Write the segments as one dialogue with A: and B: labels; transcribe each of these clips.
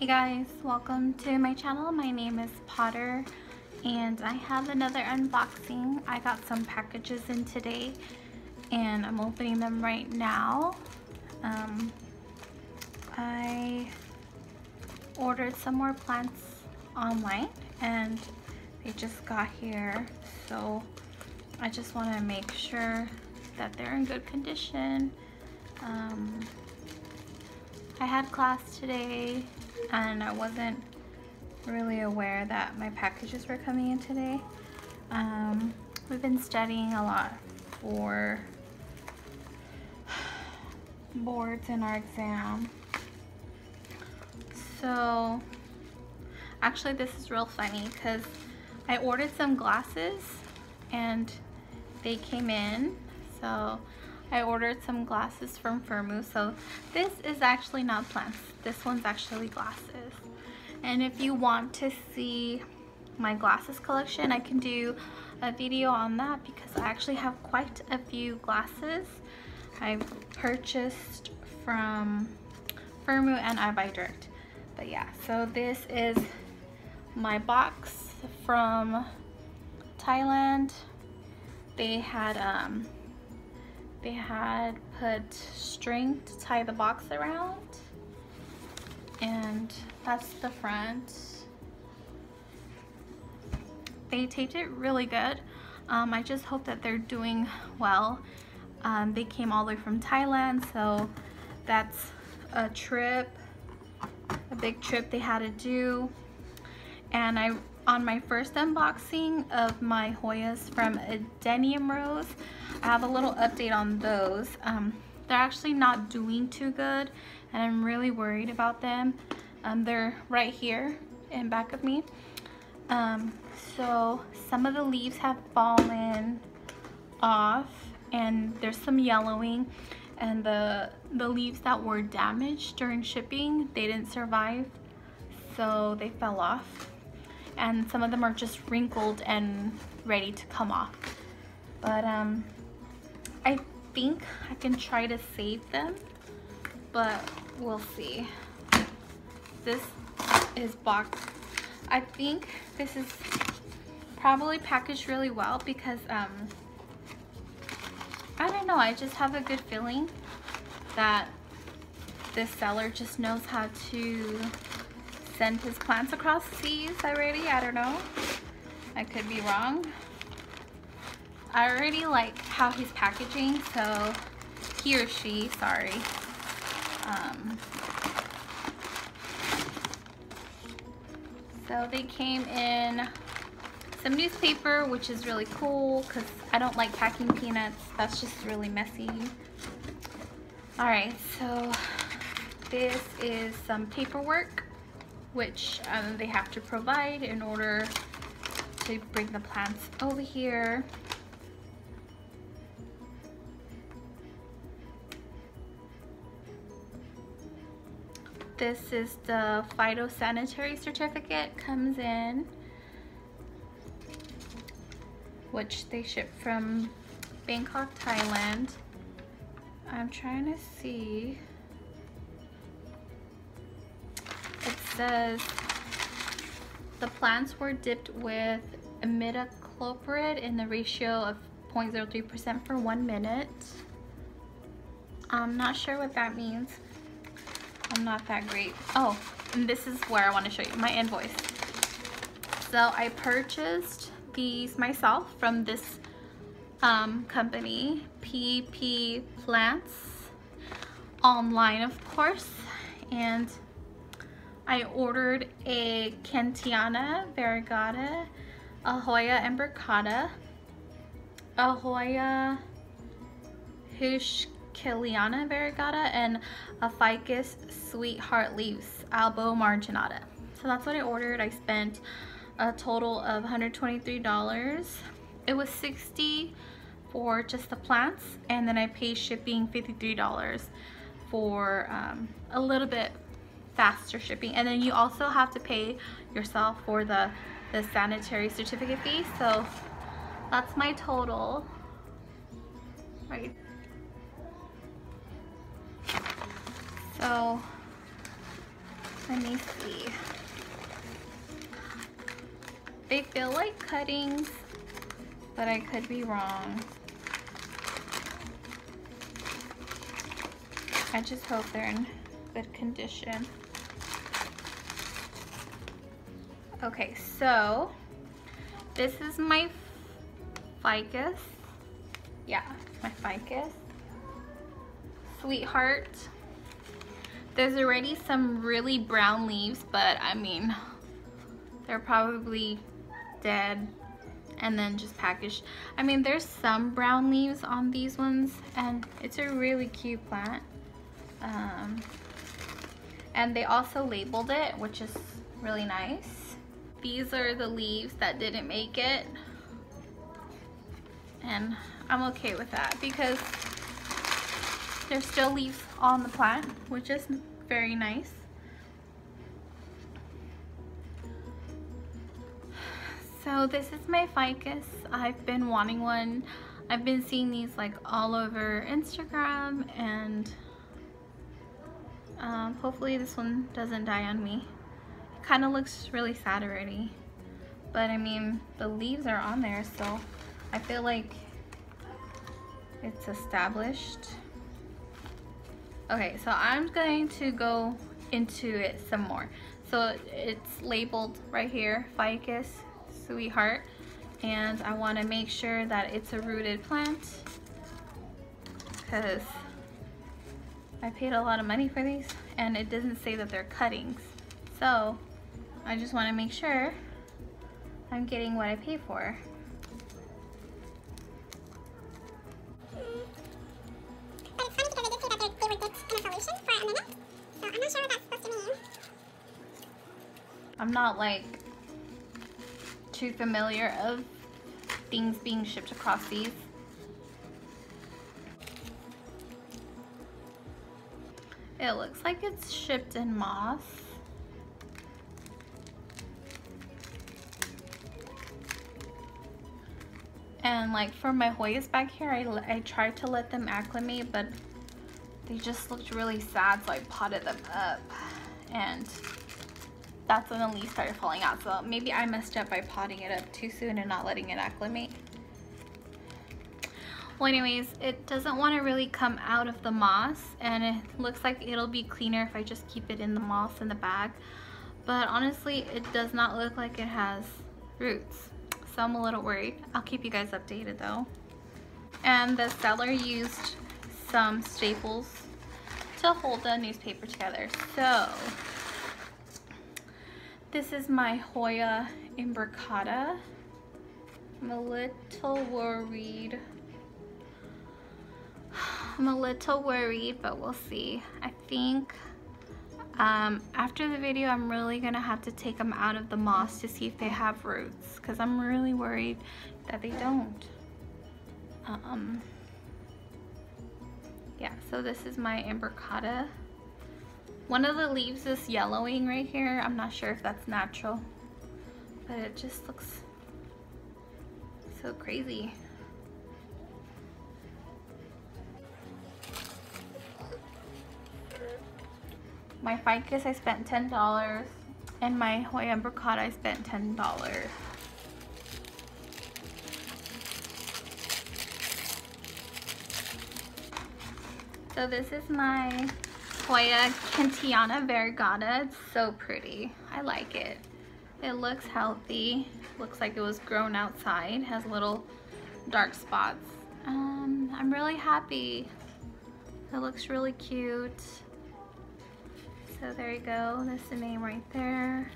A: Hey guys, welcome to my channel. My name is Pahder and I have another unboxing. I got some packages in today and I'm opening them right now. Um, I ordered some more plants online and they just got here so I just want to make sure that they're in good condition. Um, I had class today and I wasn't really aware that my packages were coming in today. Um, we've been studying a lot for boards in our exam. So actually this is real funny because I ordered some glasses and they came in. So I ordered some glasses from Firmoo. So this is actually not plants. This one's actually glasses. And if you want to see my glasses collection, I can do a video on that because I actually have quite a few glasses I've purchased from Firmoo and EyeBuyDirect. But yeah, so this is my box from Thailand. They had um, they had put string to tie the box around and that's the front. They taped it really good. Um, I just hope that they're doing well. Um, they came all the way from Thailand so that's a trip a big trip they had to do. And I on my first unboxing of my Hoyas from Adenium Rose I have a little update on those. Um, they're actually not doing too good and I'm really worried about them. Um, they're right here in back of me. Um, so some of the leaves have fallen off and there's some yellowing and the the leaves that were damaged during shipping they didn't survive so they fell off and some of them are just wrinkled and ready to come off but um I think I can try to save them, but we'll see. This is boxed. I think this is probably packaged really well because um, I don't know, I just have a good feeling that this seller just knows how to send his plants across seas already. I don't know. I could be wrong. I already like how he's packaging, so he or she, sorry. Um, so they came in some newspaper, which is really cool because I don't like packing peanuts. That's just really messy. All right, so this is some paperwork, which um, they have to provide in order to bring the plants over here. This is the phytosanitary certificate comes in, which they ship from Bangkok, Thailand. I'm trying to see. It says the plants were dipped with imidacloprid in the ratio of 0.03% for one minute. I'm not sure what that means. I'm not that great. Oh, and this is where I want to show you my invoice. So I purchased these myself from this um, company, PP Plants, online of course. And I ordered a Kentiana variegata, a Hoya imbricata, a Hoya Hush Kiliana variegata and a Ficus Sweetheart Leaves Albo Marginata. So that's what I ordered. I spent a total of $123. It was 60 for just the plants and then I paid shipping $53 for um, a little bit faster shipping and then you also have to pay yourself for the the sanitary certificate fee so that's my total right Oh. Let me see. They feel like cuttings, but I could be wrong. I just hope they're in good condition. Okay, so this is my ficus. Yeah, my ficus. Sweetheart. There's already some really brown leaves, but I mean, they're probably dead and then just packaged. I mean, there's some brown leaves on these ones and it's a really cute plant. Um, and they also labeled it, which is really nice. These are the leaves that didn't make it. And I'm okay with that because there's still leaves on the plant, which is very nice. So this is my ficus. I've been wanting one. I've been seeing these like all over Instagram and um, hopefully this one doesn't die on me. It kind of looks really sad already. But I mean, the leaves are on there, so I feel like it's established. Okay, so I'm going to go into it some more. So it's labeled right here, ficus, sweetheart. And I want to make sure that it's a rooted plant because I paid a lot of money for these and it doesn't say that they're cuttings. So I just want to make sure I'm getting what I pay for. I'm not like too familiar of things being shipped across these. It looks like it's shipped in moss. And like for my Hoyas back here, I, I tried to let them acclimate, but they just looked really sad, so I potted them up. And that's when the leaves started falling out. So maybe I messed up by potting it up too soon and not letting it acclimate. Well, anyways, it doesn't want to really come out of the moss and it looks like it'll be cleaner if I just keep it in the moss in the bag. But honestly, it does not look like it has roots. So I'm a little worried. I'll keep you guys updated though. And the seller used some staples to hold the newspaper together. So this is my Hoya imbricata. I'm a little worried I'm a little worried, but we'll see. I think um, after the video, I'm really gonna have to take them out of the moss to see if they have roots because I'm really worried that they don't. Um, yeah, so this is my imbricata. One of the leaves is yellowing right here. I'm not sure if that's natural, but it just looks so crazy. My ficus I spent $10 and my Hoya imbricata I spent $10. So this is my Hoya Kentiana variegata. It's so pretty. I like it. It looks healthy. Looks like it was grown outside. Has little dark spots. Um, I'm really happy. It looks really cute. So there you go, that's the name right there.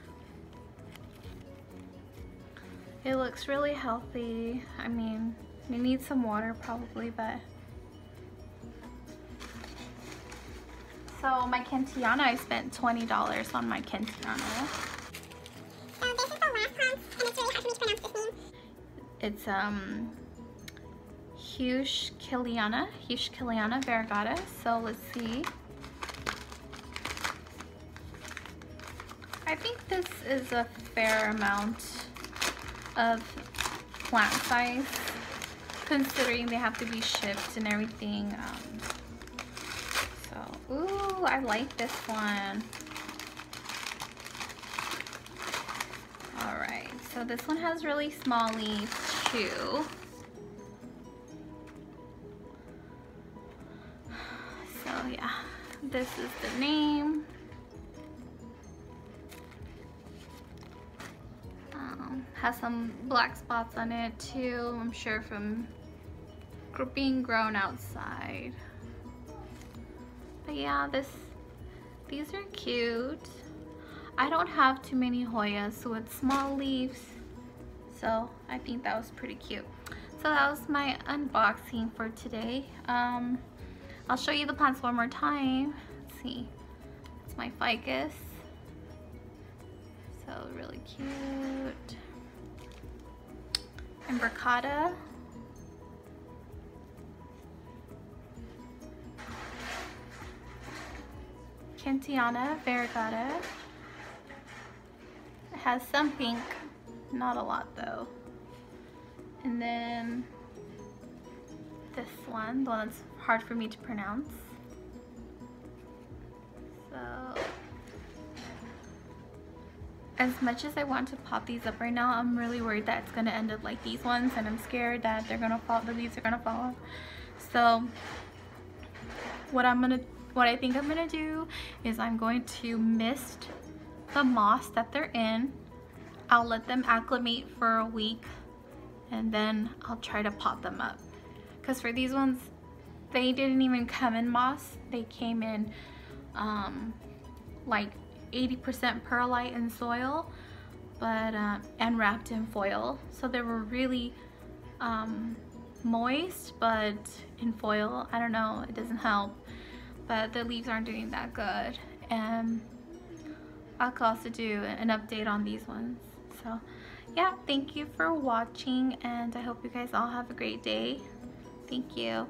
A: It looks really healthy. I mean, you need some water probably, but. So my Kentiana, I spent $20 on my Kentiana.
B: So this is the last plant, and it's really hard for me to pronounce this name.
A: It's um, Huish-Kiliana, Huish-Kiliana variegata. So let's see. I think this is a fair amount of plant size considering they have to be shipped and everything. Um, Ooh, I like this one. All right, so this one has really small leaves too. So yeah, this is the name. Um, has some black spots on it too, I'm sure from being grown outside. But yeah, this these are cute. I don't have too many Hoyas with small leaves, so I think that was pretty cute. So that was my unboxing for today. Um, I'll show you the plants one more time. Let's see, it's my ficus. So really cute. Imbricata. Kentiana variegata. It has some pink, not a lot though. And then this one, the one that's hard for me to pronounce. So, as much as I want to pop these up right now, I'm really worried that it's gonna end up like these ones and I'm scared that they're gonna fall, the leaves are gonna fall off. So, what I'm gonna what I think I'm gonna do is I'm going to mist the moss that they're in. I'll let them acclimate for a week and then I'll try to pot them up. Because for these ones, they didn't even come in moss. They came in um, like 80% perlite and soil, but uh, and wrapped in foil. So they were really um, moist, but in foil. I don't know, it doesn't help but the leaves aren't doing that good. And I'll also do an update on these ones. So yeah thank you for watching and I hope you guys all have a great day. Thank you